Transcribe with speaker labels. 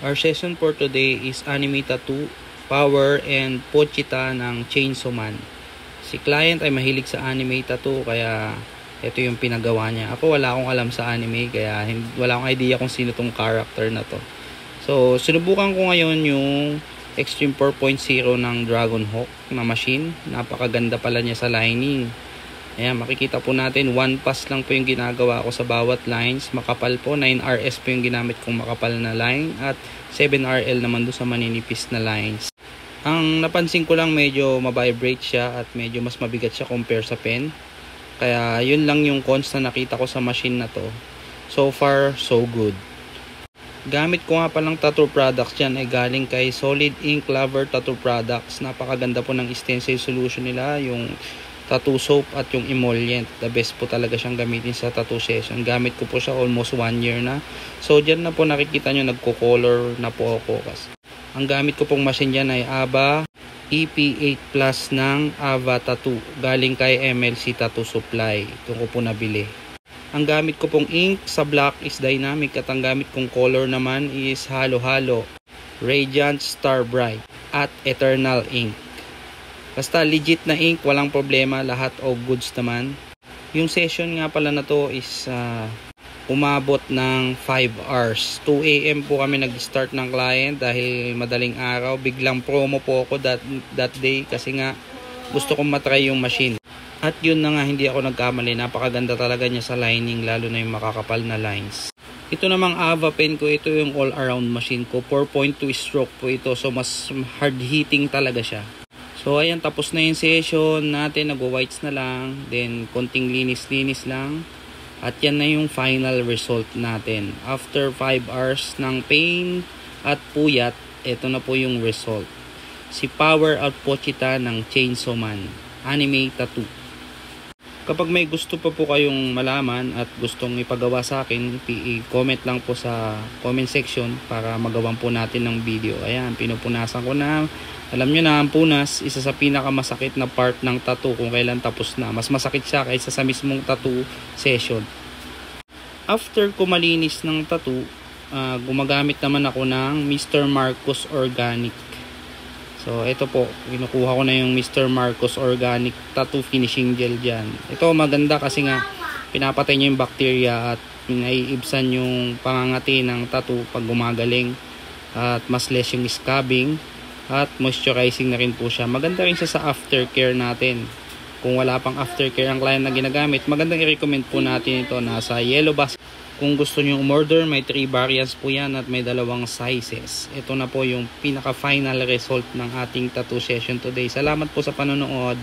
Speaker 1: Our session for today is anime tattoo, power, and pochita ng Chainsaw Man. Si client ay mahilig sa anime tattoo kaya ito yung pinagawa niya. Ako wala akong alam sa anime kaya wala akong idea kung sino tong character na to. So sinubukan ko ngayon yung Extreme 4.0 ng Dragon Hawk na machine. Napakaganda pala niya sa lining. Ayan, makikita po natin, one pass lang po yung ginagawa ko sa bawat lines. Makapal po, 9RS po yung ginamit kong makapal na line at 7RL naman do sa maninipis na lines. Ang napansin ko lang medyo mabibrate siya at medyo mas mabigat siya compare sa pen. Kaya yun lang yung cons na nakita ko sa machine na to. So far, so good. Gamit ko nga palang tattoo products dyan ay galing kay Solid Ink Lover Tattoo Products. Napakaganda po ng stencil solution nila. Yung tattoo soap at yung emollient. The best po talaga siyang gamitin sa tattoo session. Gamit ko po siya almost 1 year na. So dyan na po nakikita nyo nagko-color na po ako. Ang gamit ko pong machine dyan ay ABA EP8 Plus ng AVA Tattoo. Galing kay MLC Tattoo Supply. Ito ko po nabili. Ang gamit ko pong ink sa black is dynamic at ang gamit kong color naman is halo-halo. Radiant Star Bright at Eternal Ink. Basta legit na ink, walang problema, lahat of goods naman. Yung session nga pala na to is uh, umabot ng 5 hours. 2 a.m. po kami nag-start ng client dahil madaling araw. Biglang promo po ako that, that day kasi nga gusto kong matry yung machine. At yun na nga, hindi ako nagkamali. Napakaganda talaga niya sa lining, lalo na yung makakapal na lines. Ito namang Ava pen ko, ito yung all-around machine ko. 4.2 stroke po ito, so mas hard hitting talaga siya. So ayan tapos na yung session natin, nagwo-whites na lang, then konting linis-linis lang. At yan na yung final result natin. After 5 hours ng pain at puyat, ito na po yung result. Si Power at Pochita ng Chainsaw Man, anime tattoo. Kapag may gusto pa po kayong malaman at gustong ipagawa sa akin, i-comment lang po sa comment section para magawan po natin ng video. Ayan, pinupunasan ko na alam nyo na, ang punas, isa sa pinakamasakit na part ng tattoo kung kailan tapos na. Mas masakit siya kaysa sa mismong tattoo session. After ko malinis ng tattoo, uh, gumagamit naman ako ng Mr. Marcos Organic. So, ito po, kinukuha ko na yung Mr. Marcos Organic Tattoo Finishing Gel dyan. Ito maganda kasi nga, pinapatay niya yung bacteria at naiibsan yung pangangati ng tattoo pag gumagaling at mas less yung scabbing at moisturizing na rin po siya. Maganda rin siya sa aftercare natin. Kung wala pang aftercare ang client na ginagamit, magandang i-recommend po natin ito. Nasa yellow basket. Kung gusto nyo umorder, may 3 variants po yan at may dalawang sizes. Ito na po yung pinaka-final result ng ating tattoo session today. Salamat po sa panonood.